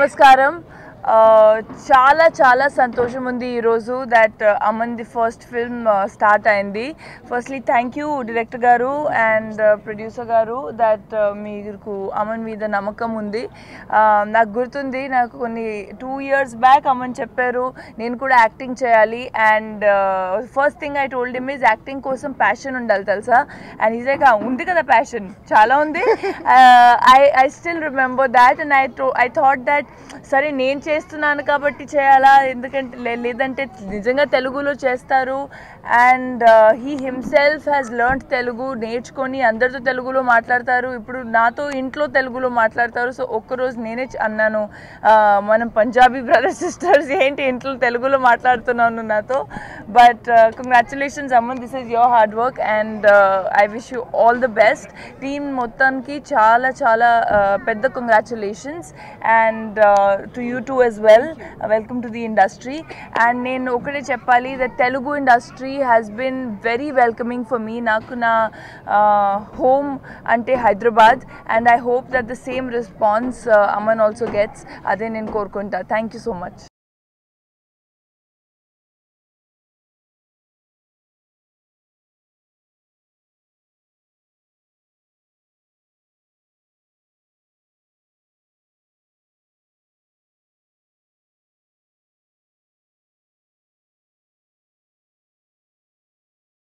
नमस्कारम। చాలా చాలా సంతోషం ఉంది ఈరోజు that Aman the first film start అయింది. ఫస్ట్లీ థ్యాంక్ యూ డైరెక్టర్ గారు అండ్ ప్రొడ్యూసర్ గారు దట్ మీకు అమన్ మీద నమ్మకం ఉంది. నాకు గుర్తుంది నాకు కొన్ని టూ ఇయర్స్ బ్యాక్ అమన్ చెప్పారు నేను కూడా యాక్టింగ్ చేయాలి and first thing I told him is acting కోసం ప్యాషన్ ఉండాలి తెలుసా? అండ్ ఈజీగా ఉంది కదా ప్యాషన్ చాలా ఉంది. I I still remember that and I I thought that సరే నేను చేస్తున్నాను కాబట్టి చేయాలా? ఎందుకంటే లేదంటే నిజంగా తెలుగులో చేస్తారు. And he himself has learn Telugu నేర్చుకొని అందరితో తెలుగులో మాట్లాడతారు. ఇప్పుడు నాతో ఇంట్లో తెలుగులో మాట్లాడతారు. సో ఒక్కరోజు నేనే అన్నాను. మనం పంజాబీ బ్రదర్స్ సిస్టర్స్ ఏంటి ఇంట్లో తెలుగులో మాట్లాడుతున్నాను నాతో. But congratulations Aman this is your hard work and I wish you all the best team మొత్తానికి చాలా చాలా uh, పెద్ద congratulations and to you too as well welcome to the industry and నేను ఒకటే చెప్పాలి the Telugu industry has been very welcoming for me నాకు నా home అంటే Hyderabad. And I hope that the same response Aman also gets అదే నేను కోరుకుంటా. Thank you so much